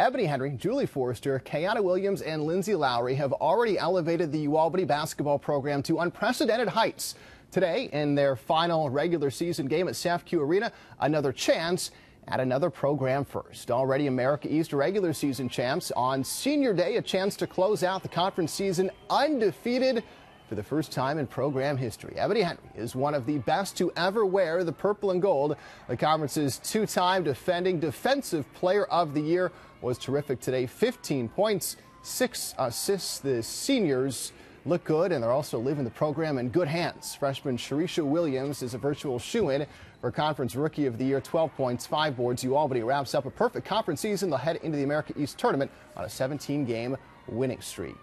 Ebony Henry, Julie Forrester, Kayana Williams, and Lindsay Lowry have already elevated the UAlbany basketball program to unprecedented heights. Today, in their final regular season game at SEFCU Arena, another chance at another program first. Already America East regular season champs on senior day, a chance to close out the conference season undefeated for the first time in program history. Ebony Henry is one of the best to ever wear the purple and gold. The conference's two time defending defensive player of the year was terrific today 15 points, six assists. The seniors look good, and they're also leaving the program in good hands. Freshman Shereesha Williams is a virtual shoe in for Conference Rookie of the Year 12 points, 5 boards. UAlbany wraps up a perfect conference season. They'll head into the America East tournament on a 17 game winning streak.